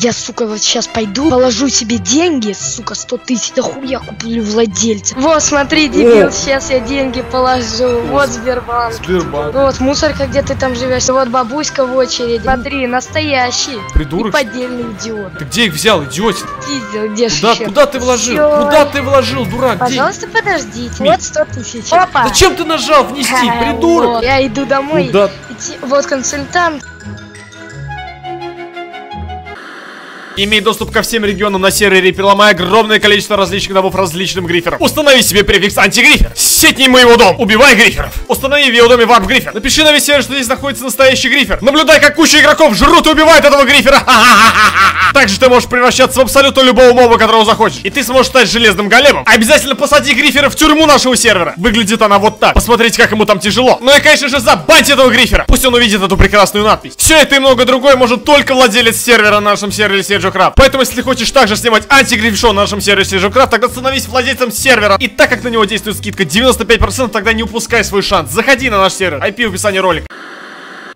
Я, сука, вот сейчас пойду, положу себе деньги, сука, 100 тысяч, да хуя куплю владельца. Вот, смотри, дебил, сейчас я деньги положу. Вот Сбербанк. Сбербанк. Вот, мусорка, где ты там живешь. Вот бабуська в очереди. Смотри, настоящий. Придурок. И поддельный идиот. Ты где их взял, идиотин? Пиздил, где Куда, куда ты вложил? Всё. Куда ты вложил, дурак? Пожалуйста, подождите. Ми- Вот 100 тысяч. Опа. Зачем ты нажал внести, придурок? вот, Я иду домой. Куда? Идти- Вот консультант. Имей доступ ко всем регионам на сервере, переломая огромное количество различных набов различным гриферам. Установи себе префикс антигрифер. Сетни моего дома. Убивай гриферов. Установи в его доме варп грифер. Напиши на весь сервер, что здесь находится настоящий грифер. Наблюдай, как куча игроков жрут и убивают этого грифера. Также ты можешь превращаться в абсолютно любого моба, которого захочешь. И ты сможешь стать железным големом. Обязательно посади грифера в тюрьму нашего сервера. Выглядит она вот так. Посмотрите, как ему там тяжело. Ну и, конечно же, забаньте этого грифера. Пусть он увидит эту прекрасную надпись. Все это и много другое может только владелец сервера на нашем сервере Sergio Craft. Поэтому, если хочешь также снимать антигриф-шоу на нашем Sergio Craft, тогда становись владельцем сервера. И так как на него действует скидка 95%, тогда не упускай свой шанс. Заходи на наш сервер. IP в описании ролика.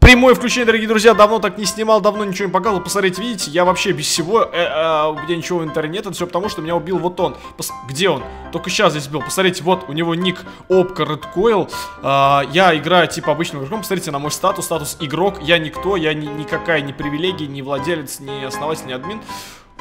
Прямое включение, дорогие друзья, давно так не снимал, давно ничего не показывал. Посмотрите, видите, я вообще без всего, э, э, у меня ничего в интернете, все потому, что меня убил вот он. Пос- Где он? Только сейчас здесь был. Посмотрите, вот у него ник Опка Redcoil. А, я играю типа обычным игроком. Посмотрите на мой статус, статус игрок. Я никто, я ни, никакая ни привилегия, ни владелец, ни основатель, ни админ.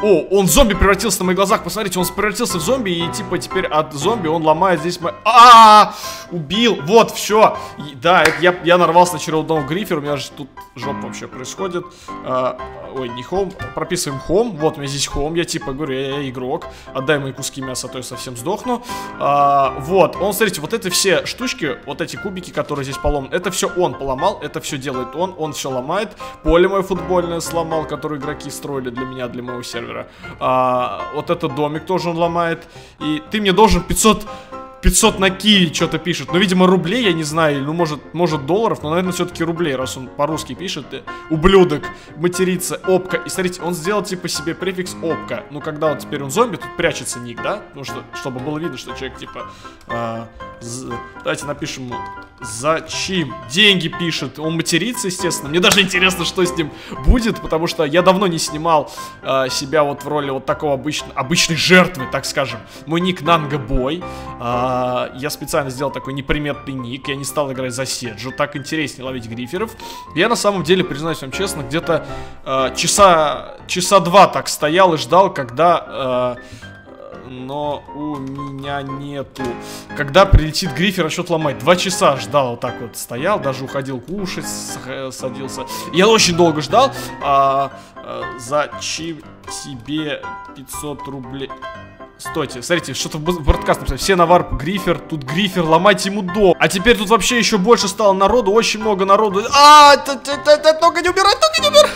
О, он зомби превратился на моих глазах. Посмотрите, он превратился в зомби, и типа теперь от зомби он ломает здесь мой. А, убил! Вот, все. Да, это я, я нарвался на червонного грифера. У меня же тут жопа вообще происходит. А, ой, не хом. Прописываем хом. Вот у меня здесь хом. Я типа говорю, я, я игрок. Отдай мои куски мяса, а то я совсем сдохну. А, вот, он, смотрите, вот это все штучки, вот эти кубики, которые здесь поломаны, это все он поломал, это все делает он, он все ломает. Поле мое футбольное сломал, которое игроки строили для меня, для моего сервера. А, вот этот домик тоже он ломает. И ты мне должен 500 500 на ки что-то пишет. Ну, видимо, рублей, я не знаю, ну, может, может долларов, но, наверное, все-таки рублей, раз он по-русски пишет. Э, Ублюдок, матерится, опка. И смотрите, он сделал, типа, себе префикс опка. Ну, когда вот теперь он зомби, тут прячется ник, да? Ну, что, чтобы было видно, что человек, типа, а, з- давайте напишем зачем? Деньги пишет, он матерится, естественно. Мне даже интересно, что с ним будет, потому что я давно не снимал а, себя вот в роли вот такого обычно, обычной жертвы, так скажем. Мой ник Нанга Бой. А, я специально сделал такой неприметный ник. Я не стал играть за Седжу. Так интереснее ловить гриферов. Я на самом деле, признаюсь вам честно, где-то а, часа, часа два так стоял и ждал, когда... а, но у меня нету. Когда прилетит грифер, расчет ломать. Два часа ждал, вот так вот стоял, даже уходил кушать, садился. Я очень долго ждал. А, а, зачем тебе 500 рублей? Стойте, смотрите, что-то в бродкаст написали. Все на варп грифер, тут грифер, ломать ему дом. А теперь тут вообще еще больше стало народу, очень много народу. А, только не убирать, только не убирать.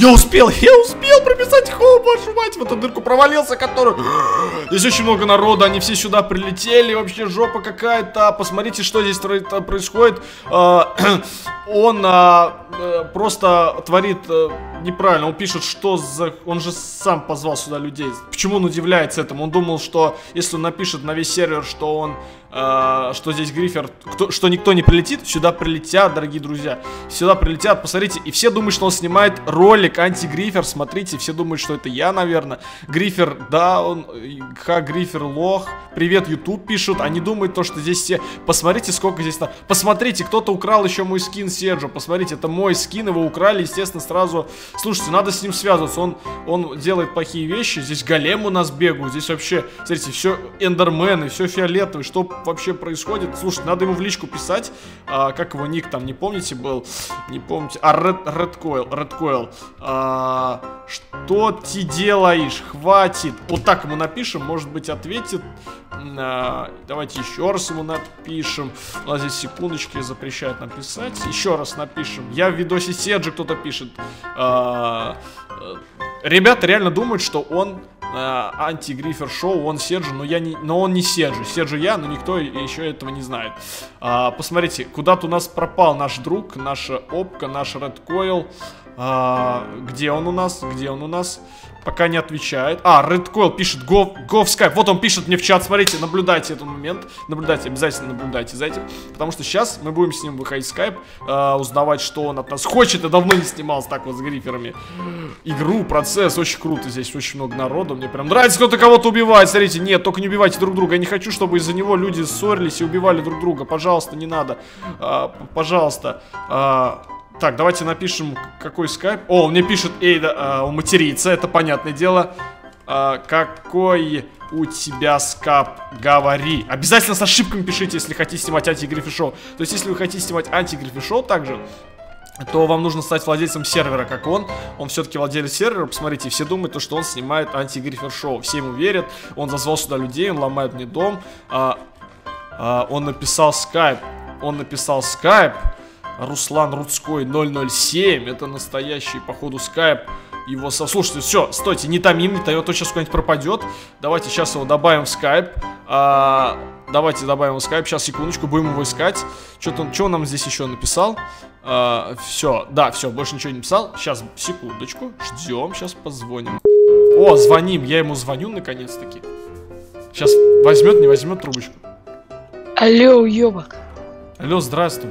Я успел, я успел прописать хом, вашу мать, в эту дырку провалился, который... Здесь очень много народа, они все сюда прилетели, вообще жопа какая-то. Посмотрите, что здесь то происходит. А, Он а, э, просто творит э, неправильно. Он пишет, что за... Он же сам позвал сюда людей. Почему он удивляется этому? Он думал, что если он напишет на весь сервер, что он... э, что здесь грифер, кто, что никто не прилетит, сюда прилетят, дорогие друзья. Сюда прилетят, посмотрите. И все думают, что он снимает ролик антигрифер. Смотрите, все думают, что это я, наверное. Грифер, да, он... э, Ха, грифер лох. Привет, YouTube пишут. Они думают то, что здесь все... Посмотрите, сколько здесь... на- Посмотрите, кто-то украл еще мой скин Серджо. Посмотрите, это мой скин, его украли, естественно, сразу... Слушайте, надо с ним связываться. Он, он делает плохие вещи. Здесь голем у нас бегают. Здесь вообще, смотрите, все эндермены, все фиолетовые. Что вообще происходит? Слушайте, надо ему в личку писать. А, как его ник там, не помните, был? Не помните. А, Red, Red Coil, Red Coil. А, что ты делаешь? Хватит. Вот так ему напишем, может быть, ответит. А, давайте еще раз ему напишем. У нас здесь секундочки запрещают написать. Еще раз напишем. Я в видосе Седжи кто-то пишет. А, э, ребята реально думают, что он э, анти-грифер шоу, он Седжи, но, я не, но он не Седжи. Седжи я, но никто еще этого не знает. А, посмотрите, куда-то у нас пропал наш друг, наша опка, наш Red Coil. А, где он у нас? Где он у нас? Пока не отвечает. А, Coil пишет Go, go в Skype. Вот он пишет мне в чат, смотрите, наблюдайте этот момент. Наблюдайте, обязательно наблюдайте за этим. Потому что сейчас мы будем с ним выходить в Skype, э, узнавать, что он от нас хочет. Я давно не снимался так вот с гриферами. Игру, процесс, очень круто. Здесь очень много народу. Мне прям нравится кто-то кого-то убивает. Смотрите, нет, только не убивайте друг друга. Я не хочу, чтобы из-за него люди ссорились и убивали друг друга. Пожалуйста, не надо. Э, пожалуйста. Э, так, давайте напишем, какой скайп. О, он мне пишет, эй, да, э, он матерится, это понятное дело. Э, какой у тебя скап? Говори. Обязательно с ошибками пишите, если хотите снимать антигрифи шоу. То есть, если вы хотите снимать антигрифи шоу также, то вам нужно стать владельцем сервера, как он. Он все-таки владелец сервера. Посмотрите, все думают, что он снимает антигрифер шоу. Все ему верят. Он зазвал сюда людей, он ломает мне дом. А, а, он написал скайп. Он написал скайп. Руслан Рудской 007. Это настоящий, походу, скайп. Его со... Слушайте, все, стойте, не томим, не томим, то сейчас куда-нибудь пропадет. Давайте сейчас его добавим в скайп. А, давайте добавим в скайп. Сейчас, секундочку, будем его искать. Что-то он, что он нам здесь еще написал? А, все, да, все, больше ничего не написал. Сейчас, секундочку, ждем, сейчас позвоним. О, звоним, я ему звоню наконец-таки. Сейчас возьмет, не возьмет трубочку. Алло, ёбак. Алло, здравствуй.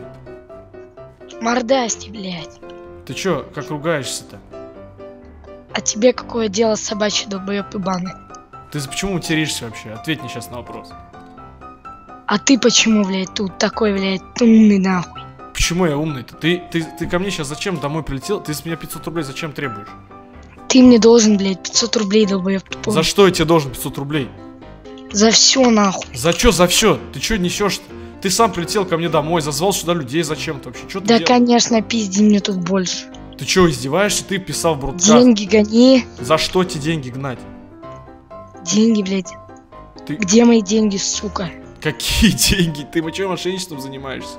Мордасти, блядь. Ты чё, как ругаешься-то? А тебе какое дело собачьи долбоёб и баны? Ты почему материшься вообще? Ответь мне сейчас на вопрос. А ты почему, блядь, тут такой, блядь, умный нахуй? Почему я умный-то? Ты, ты, ты ко мне сейчас зачем домой прилетел? Ты с меня 500 рублей зачем требуешь? Ты мне должен, блядь, 500 рублей, долбоёб тупой. За что я тебе должен 500 рублей? За все нахуй. За чё, за все? Ты чё несешь-то? Ты сам прилетел ко мне домой, зазвал сюда людей зачем-то вообще. Чё ты Да, делаешь? конечно, пизди мне тут больше. Ты чё, издеваешься? Ты писал в бродкаст. Деньги гони. За что тебе деньги гнать? Деньги, блядь. Ты- Где мои деньги, сука? Какие деньги? Ты чё мошенничеством занимаешься?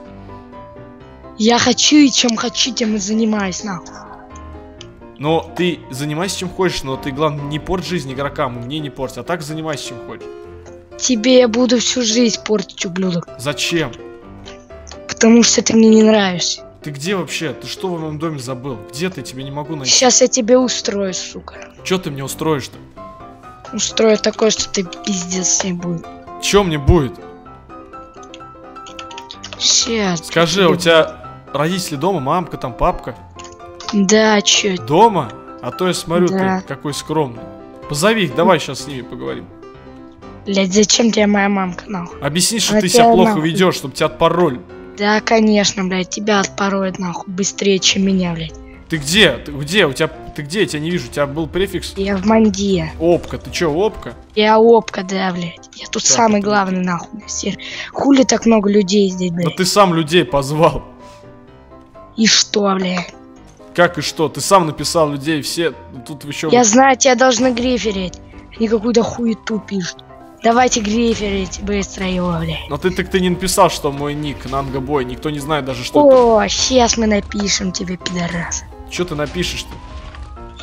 Я хочу и чем хочу, тем и занимаюсь, нахуй. Но ты занимайся чем хочешь, но ты, главное, не порть жизнь игрокам, мне не порть, а так занимайся чем хочешь. Тебе я буду всю жизнь портить, ублюдок. Зачем? Потому что ты мне не нравишься. Ты где вообще? Ты что в моем доме забыл? Где ты? Тебя не могу найти. Сейчас я тебе устрою, сука. Чё ты мне устроишь-то? Устрою такое, что ты пиздец не будет. Чё мне будет? Сейчас. Скажи, а у тебя родители дома, мамка там, папка? Да, чё? Дома? А то я смотрю, Да. ты какой скромный. Позови их, давай сейчас с ними поговорим. Блядь, зачем тебе моя мамка, нахуй? Объясни, что Она ты себя плохо нахуй. ведешь, чтобы тебя отпороли. Да, конечно, блядь, тебя отпороют, нахуй, быстрее, чем меня, блядь. Ты где? Ты где? У тебя ты где? Я тебя не вижу. У тебя был префикс Я в манге. опка. Ты чё, опка? Я опка, да, блядь. Я тут Так, самый главный, нахуй, на сервере. Хули так много людей здесь, блядь? ты сам людей позвал. И что, блядь? Как и что? Ты сам написал людей все. Тут еще. Я знаю, тебя должны гриферить. Они какую-то хуету пишут. Давайте гриферить быстро его, блядь. Но ты так ты не написал, что мой ник Нангобой. Никто не знает даже, что это. О, сейчас мы напишем тебе, пидорас. Что ты напишешь-то?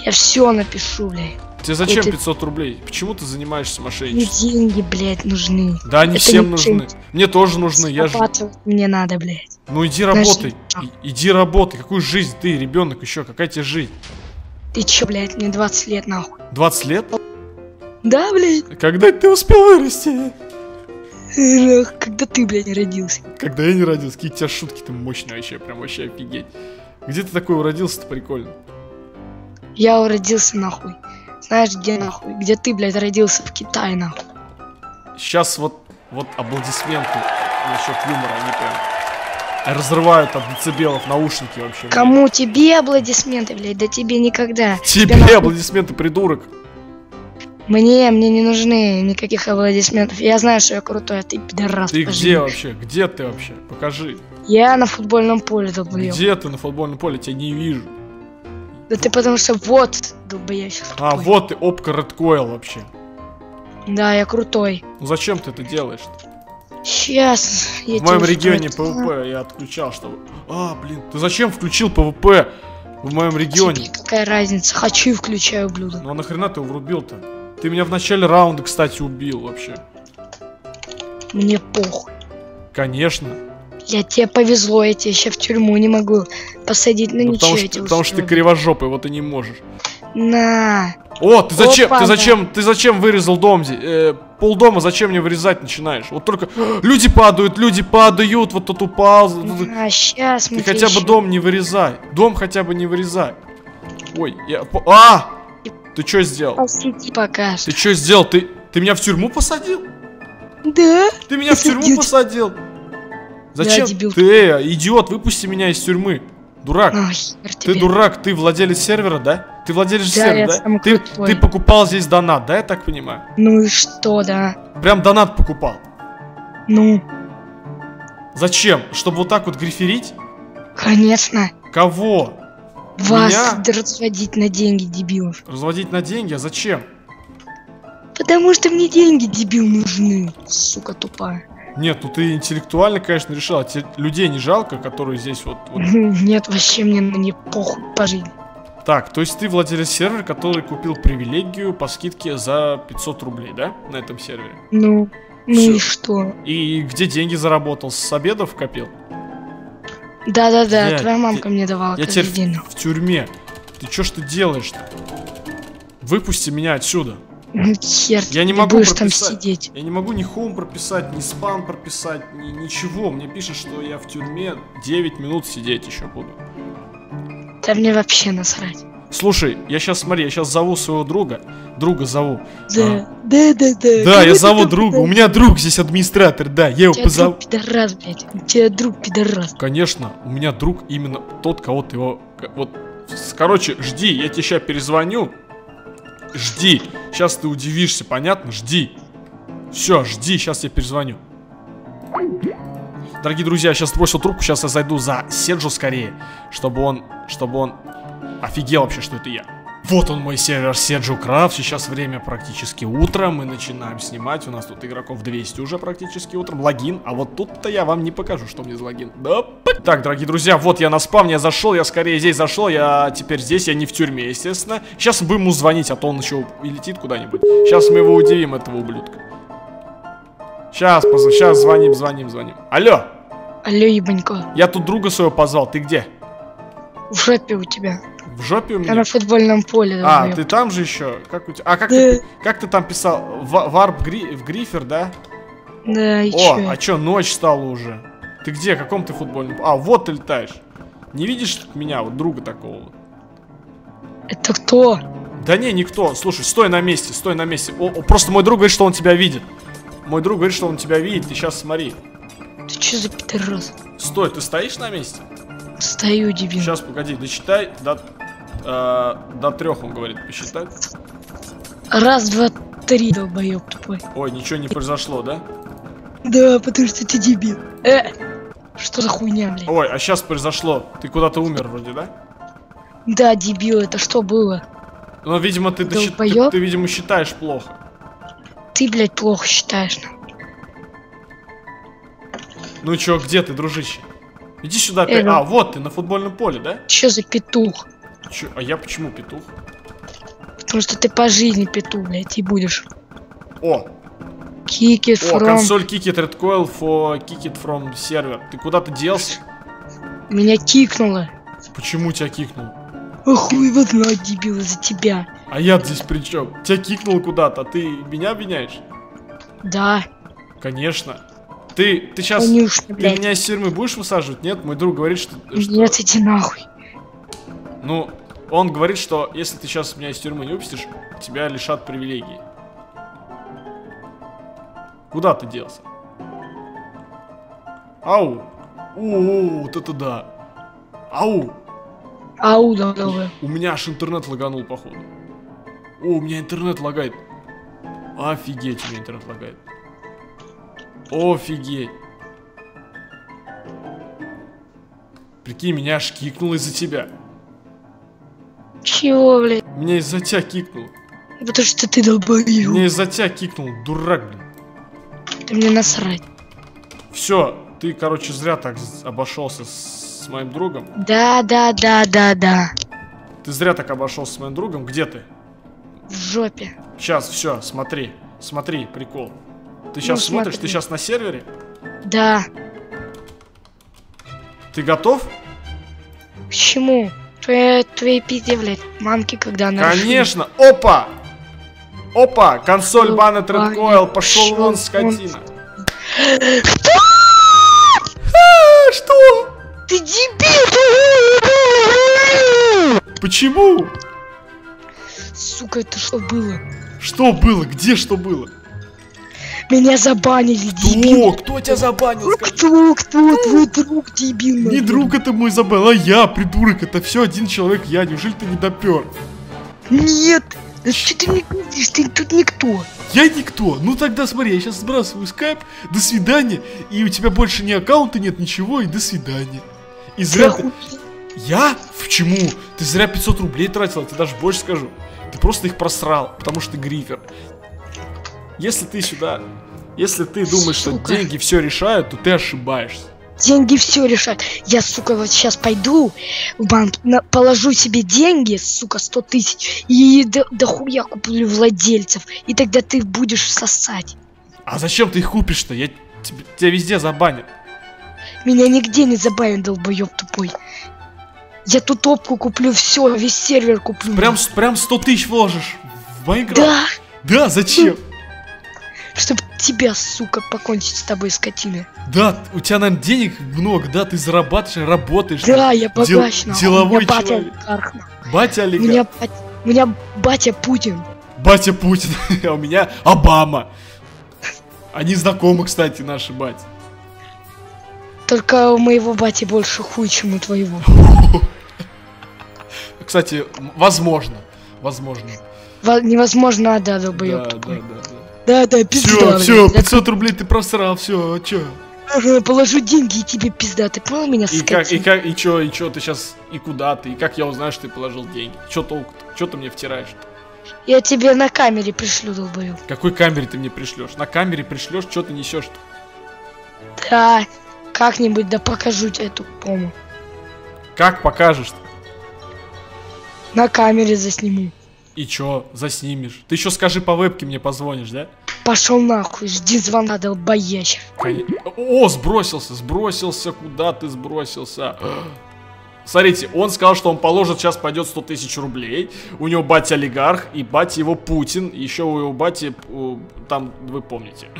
Я все напишу, блядь. Тебе зачем Это- 500 рублей? Почему ты занимаешься Мне мошенничеством? деньги, блядь, нужны. Да, они это всем не нужны. ценить. Мне тоже нужны. Я же. Мне надо, блядь. Ну иди работай. И- иди работай. Какую жизнь ты, ребенок еще? Какая тебе жизнь? Ты чё, блядь, мне 20 лет, нахуй. 20 лет? Да, блядь? Когда ты успел вырасти? Эх, Когда ты, блядь, родился? Когда я не родился, какие у тебя шутки-то мощные вообще, прям вообще офигеть. Где ты такой уродился-то прикольно? Я родился, нахуй. Знаешь, где, нахуй? Где ты, блядь, родился? В Китае, нахуй. Сейчас вот, вот аплодисменты насчет юмора, они прям разрывают от децибелов наушники вообще. Кому тебе аплодисменты, блядь? Да тебе никогда. Тебе нахуй- аплодисменты, придурок. Мне, мне не нужны никаких аплодисментов. Я знаю, что я крутой, а ты пидорас. Ты пожри. где вообще? Где ты вообще? Покажи. Я на футбольном поле, долбоёб. Где ты на футбольном поле? Тебя не вижу. Да ты потому что вот, долбоёб. А, вот ты, опка Redcoil вообще. Да, я крутой. Ну зачем ты это делаешь? Сейчас я В моем регионе. PVP я отключал, чтобы... А, блин, ты зачем включил PVP в моем регионе? Тебе какая разница? Хочу и включаю, блюдо. Ну а нахрена ты его врубил-то? Ты меня в начале раунда, кстати, убил вообще. Мне похуй. Конечно. Я тебе повезло, я тебя еще в тюрьму не могу посадить, ну, Ну, ничего, потому что, потому что ты кривожопый, вот и не можешь. На. О, ты зачем, Опа, ты да. зачем, ты зачем вырезал дом? Э, полдома зачем мне вырезать начинаешь? Вот только люди падают, люди падают, вот тут упал. А, сейчас мы Ты тебе хотя бы ещё- дом не вырезай. Дом хотя бы не вырезай. Ой, я... А! Ты что сделал? Посиди пока Ты что. что сделал? Ты, ты меня в тюрьму посадил? Да? Ты меня в тюрьму Посадил. посадил? Зачем? дебил. ты, э, идиот, выпусти меня из тюрьмы. Дурак. Хер Ты тебе. дурак, ты владелец сервера, да? Ты владелец Да, сервера, я да? самый Ты, крутой. ты покупал здесь донат, да, я так понимаю? Ну и что, да? Прям донат покупал. Ну, Зачем? Чтобы вот так вот гриферить? конечно. Кого? Вас Меня? разводить на деньги, дебилов. Разводить на деньги? А зачем? Потому что мне деньги, дебил, нужны. Сука тупая. Нет, ну ты интеллектуально, конечно, решил. А тебе людей не жалко, которые здесь вот, вот Нет, вообще мне на не похуй по жизни. Так, то есть ты владелец сервера, который купил привилегию по скидке за 500 рублей, да? На этом сервере. Ну, ну Всё. и что? И где деньги заработал? С обедов копил? Да-да-да, твоя мамка я- мне давала Я день. в, в тюрьме. Ты чё ж ты делаешь-то? Выпусти меня отсюда. Хер, Я не могу будешь там прописать. сидеть. Я не могу ни хоум прописать, ни спам прописать, ни ничего. Мне пишет, что я в тюрьме 9 минут сидеть еще буду. Да мне вообще насрать. Слушай, я сейчас, смотри, я сейчас зову своего друга. Друга зову. Да, да, да, да. Да, Кого я зову друга. У меня друг здесь администратор, да, я его позову. друг пидорас, блядь. У тебя друг пидорас. Конечно, у меня друг именно тот, кого ты его... Вот, короче, жди, я тебе сейчас перезвоню. Жди. Сейчас ты удивишься, понятно? Жди. Все, жди, сейчас я перезвоню. Дорогие друзья, сейчас бросил трубку, сейчас я зайду за Седжо скорее, чтобы он, чтобы он офигел вообще, что это я. Вот он мой сервер Седжо Крафт, сейчас время практически утро, мы начинаем снимать, у нас тут игроков 200 уже практически утром, логин, а вот тут-то я вам не покажу, что мне за логин. Да, Так, дорогие друзья, вот я на спам, я зашел, я скорее здесь зашел, я теперь здесь, я не в тюрьме, естественно. Сейчас будем ему звонить, а то он еще и летит куда-нибудь. Сейчас мы его удивим, этого ублюдка. Сейчас, сейчас звоним, звоним, звоним. Алло, Алло, ебанько. я тут друга своего позвал, ты где? В жопе у тебя. В жопе у меня? на футбольном поле. А, долбоёб. ты там же еще? Как у тебя? А как, Да. ты, как ты там писал? В- варп гри- в грифер, да? Да, и О, чё? а чё, ночь стала уже. Ты где? В каком ты футбольном? А, вот ты летаешь. Не видишь меня, вот друга такого? Это кто? Да не, никто. Слушай, стой на месте, стой на месте. О, о, просто мой друг говорит, что он тебя видит. Мой друг говорит, что он тебя видит. Ты сейчас смотри. Ты чё за пидорас? Стой, ты стоишь на месте? Стою, дебил. Сейчас, погоди, досчитай до, э, до трех, он говорит, посчитай. Раз, два, три, долбоёб тупой. Ой, ничего не произошло, да? Да, потому что ты дебил. Э, что за хуйня, блядь? Ой, а сейчас произошло. Ты куда-то умер вроде, да? Да, дебил, это что было? Ну, видимо, ты, досчит- ты, ты, видимо, считаешь плохо. Ты, блядь, плохо считаешь. Ну чё, где ты, дружище? Иди сюда опять. Эго. А, вот ты на футбольном поле, да? Чё за петух? Чё, а я почему петух? Потому что ты по жизни петух, блядь, и будешь. О, Kick it о, from... консоль kick it red coil for kick it from сервер. Ты куда ты делся? Меня кикнуло. Почему тебя кикнул? А хуй его знает, дебил, из-за тебя. А я здесь при чем? Тебя кикнул куда-то, а ты меня обвиняешь? Да, Конечно. Ты, ты сейчас... конечно, Ты блядь. меня из тюрьмы будешь высаживать? Нет, мой друг говорит, что... что- Нет, иди нахуй. Ну, он говорит, что если ты сейчас меня из тюрьмы не выпустишь, тебя лишат привилегий. Куда ты делся? Ау! У, вот это да! Ау! Ау, давай. У меня аж интернет лаганул, походу. О, у меня интернет лагает. Офигеть, у меня интернет лагает. Офигеть. Прикинь, меня аж кикнуло из-за тебя. Чего, блядь? Меня из-за тебя кикнуло. Потому что ты долбоёб. Меня из-за тебя кикнул, дурак, блин. Ты мне насрать. Все, ты, короче, зря так обошелся с, моим другом. Да, да, да, да, да. Ты зря так обошелся с моим другом. Где ты? В жопе. Сейчас, все, смотри. Смотри, прикол. Ты сейчас Ну, смотришь, ты смотри. сейчас на сервере? Да. Ты готов? К чему? Твоей, твоей пизде, блядь, мамки, когда она... Конечно! Опа! Опа! Консоль бана Тредкойл, пошел вон, скотина. А, Что? Ты дебил! Почему? Сука, это что было? Что было? Где что было? Меня забанили, дебил. Кто? Кто тебя забанил? Кто, кто, твой друг, дебил? Не друг это мой забанил, а я, придурок. Это все один человек, я. Неужели ты не допер? Нет, да что ты мне говоришь, ты тут никто. Я никто. Ну тогда смотри, я сейчас сбрасываю скайп, до свидания, и у тебя больше ни аккаунта нет, ничего, и до свидания. И Ты зря ты... Я? Почему? Ты зря 500 рублей тратил, я тебе даже больше скажу. Ты просто их просрал, потому что ты грифер. Если ты сюда... Если ты думаешь, что Сука. деньги все решают, то ты ошибаешься. Деньги все решают. Я, сука, вот сейчас пойду в банк, на- положу себе деньги, сука, 100 тысяч, и до, дохуя куплю владельцев. И тогда ты будешь сосать. А зачем ты их купишь-то? Я тебе, тебя везде забанят. Меня нигде не забанят, долбоеб тупой. Я тут топку куплю, все, весь сервер куплю. Прям, прям 100 тысяч вложишь в Майнкрафт? Да, Да, зачем? Чтобы тебя, сука, покончить с тобой, скотина. Да, у тебя, наверное, денег много, да, ты зарабатываешь, работаешь. Да, я Дел- богач, нахуй. деловой У меня батя человек. олигарх. Батя У олигарх. меня, бать- у меня батя Путин. Батя Путин, а у меня Обама. Они знакомы, кстати, наши бати. Только у моего бати больше хуй, чем у твоего. Кстати, возможно. Возможно. Во- невозможно, а, да, долбоеб да, да, да. Да, да, пизда. Все, все, Я 500 рублей ты просрал, все, чё? Ага, положу деньги и тебе пизда. Ты понял меня, И как, и как, и чё, и чё ты сейчас, и куда ты, и как я узнаю, что ты положил деньги? Чё толку-то? Чё ты мне втираешь? Я тебе на камере пришлю, долбоеб. Какой камере ты мне пришлешь? На камере пришлешь, что ты несешь-то? Да, как-нибудь да покажу тебе эту пому. Как покажешь-то? На камере засниму. И чё, заснимешь? Ты еще скажи по вебке мне позвонишь, да? Пошел нахуй, жди звонка, долбоящер. Коне- О, сбросился, сбросился, куда ты сбросился? Смотрите, он сказал, что он положит, сейчас пойдет 100 тысяч рублей. У него батя олигарх, и батя его Путин. Еще у его бати, там, вы помните.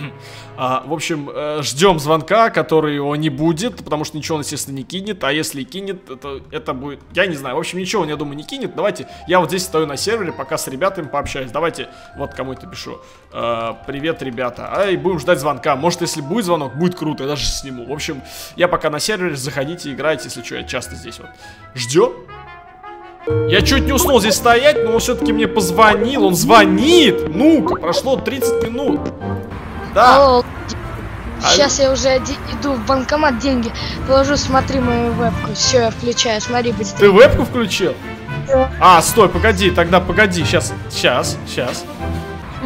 А, в общем, э, ждем звонка, который его не будет, потому что ничего он, естественно, не кинет. А если и кинет, это, это будет... Я не знаю, в общем, ничего он, я думаю, не кинет. Давайте, я вот здесь стою на сервере, пока с ребятами пообщаюсь. Давайте, вот кому это пишу. Э, привет, ребята. А, и будем ждать звонка. Может, если будет звонок, будет круто, я даже сниму. В общем, я пока на сервере, заходите, играйте, если что, я часто здесь вот. Ждем. Я чуть не уснул здесь стоять, но он все-таки мне позвонил. Он звонит. Ну-ка, прошло 30 минут. Да. А- Сейчас я уже иду в банкомат, деньги положу, смотри мою вебку. Все, я включаю, смотри быстрее. Ты вебку включил? Да. А, стой, погоди, тогда погоди, сейчас, сейчас, сейчас.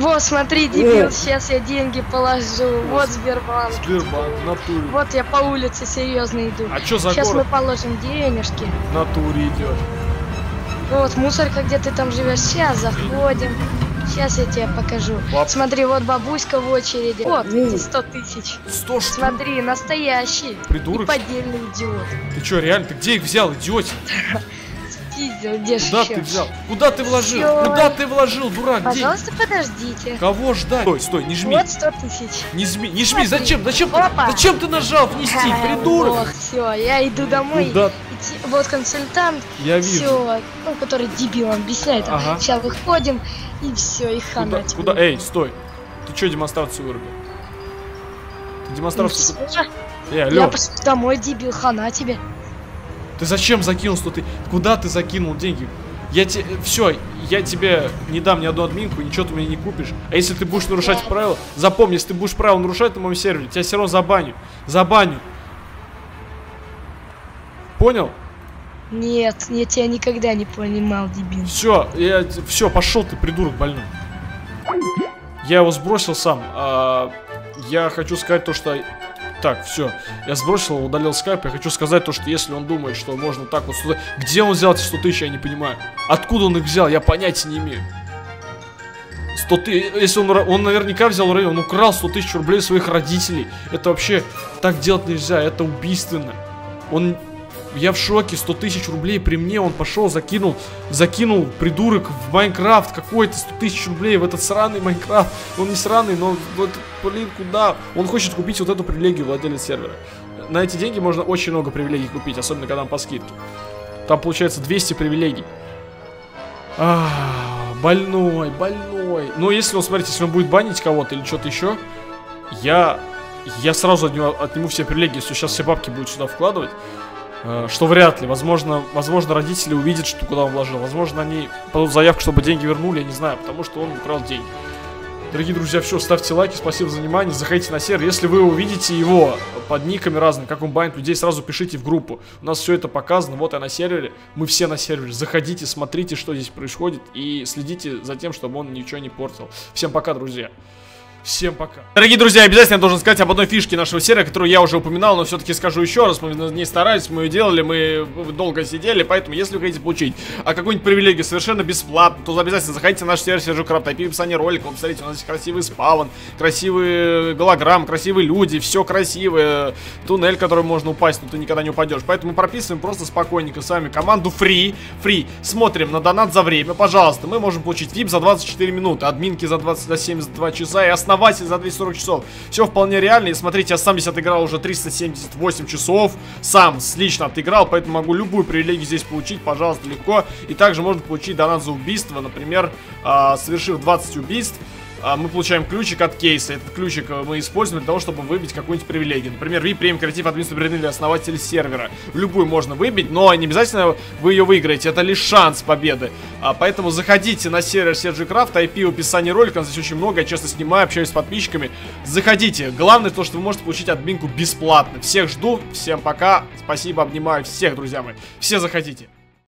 Вот, смотри, дебил, сейчас я деньги положу. Вот Сбербанк. Сбербанк, в натуре. Вот я по улице серьезно иду. А что за Сейчас мы город положим денежки. в натуре идет? Вот, мусорка, где ты там живешь. Сейчас заходим. Сейчас я тебе покажу. Баб- Смотри, вот бабуська в очереди. Вот, эти 100 тысяч. Сто штук. Смотри, настоящий. Придурок. И поддельный идиот. Ты что, реально, ты где их взял, идиотик? Пиздил, где Куда еще? ты взял? Куда ты вложил? Всё. Куда ты вложил, дурак? Пожалуйста, подождите. Кого ждать? Стой, стой, не жми. Вот 100 тысяч. Не жми, не жми, Смотри. зачем? Зачем ты? Опа. Зачем ты нажал внести, придурок? все, я иду домой. Куда? Вот консультант, Я вижу. все, ну, который дебил объясняет. Ага. Сейчас выходим, и все, и хана Куда? тебе. Куда? Эй, стой. Ты что демонстрацию вырубил? Ты Ну, демонстрацию... всё, Эй, Я алло, пошел домой, дебил, хана тебе. Ты зачем закинул 100 ты? Куда ты закинул деньги? Я тебе... Все, я тебе не дам ни одну админку, ничего ты мне не купишь. А если ты будешь нарушать правила, запомни, если ты будешь правила нарушать на моем сервере, тебя все равно забаню. Забаню. Понял? Нет, я тебя никогда не понимал, дебил. Все, я... Все, пошел ты, придурок больной. Я его сбросил сам. а, я хочу сказать то, что... Так, все. Я сбросил, удалил скайп. Я хочу сказать то, что если он думает, что можно так вот... 100 Где он взял эти 100 тысяч, я не понимаю. Откуда он их взял, я понятия не имею. 100 тысяч... Если он... Он наверняка взял он украл 100 тысяч рублей своих родителей. Это вообще... Так делать нельзя, это убийственно. Он... Я в шоке, 100 тысяч рублей при мне, он пошел, закинул, закинул, придурок, в Майнкрафт какой-то, 100 тысяч рублей в этот сраный Майнкрафт. Он не сраный, но вот, блин, куда? Он хочет купить вот эту привилегию владелец сервера. На эти деньги можно очень много привилегий купить, особенно когда по скидке. Там получается 200 привилегий. А, больной, больной. Но если он, смотрите, если он будет банить кого-то или что-то еще, я, я сразу от него, отниму все привилегии, если сейчас все бабки будут сюда вкладывать. Э, что вряд ли. Возможно, возможно, родители увидят, что куда он вложил. Возможно, они подадут заявку, чтобы деньги вернули, я не знаю, потому что он украл деньги. Дорогие друзья, все, ставьте лайки, спасибо за внимание, заходите на сервер. Если вы увидите его под никами разными, как он банит людей, сразу пишите в группу. У нас все это показано, вот я на сервере, мы все на сервере. Заходите, смотрите, что здесь происходит и следите за тем, чтобы он ничего не портил. Всем пока, друзья. Всем пока. Дорогие друзья, обязательно должен сказать об одной фишке нашего сервера, которую я уже упоминал, но все-таки скажу еще раз. Мы не старались, мы ее делали, мы долго сидели, поэтому если вы хотите получить а какую-нибудь привилегию совершенно бесплатно, то обязательно заходите на наш сервер Сержукрафт, IP в описании ролика, вы посмотрите, у нас здесь красивый спавн, красивый голограмм, красивые люди, все красивое, туннель, который можно упасть, но ты никогда не упадешь. Поэтому прописываем просто спокойненько с вами команду free, free, смотрим на донат за время, пожалуйста, мы можем получить VIP за 24 минуты, админки за 20 за 72 часа и основные основатель за 240 часов. Все вполне реально. И смотрите, я сам здесь отыграл уже 378 часов. Сам лично отыграл, поэтому могу любую привилегию здесь получить, пожалуйста, легко. И также можно получить донат за убийство, например, э, совершив 20 убийств. А, мы получаем ключик от кейса. Этот ключик э, мы используем для того, чтобы выбить какую-нибудь привилегию. Например, VIP премиум креатив администратор или основатель сервера. Любую можно выбить, но не обязательно вы ее выиграете. Это лишь шанс победы. А, поэтому заходите на сервер Sergi Craft, IP в описании ролика. Здесь очень много, я часто снимаю, общаюсь с подписчиками. Заходите. Главное то, что вы можете получить админку бесплатно. Всех жду, всем пока. Спасибо, обнимаю всех, друзья мои. Все заходите.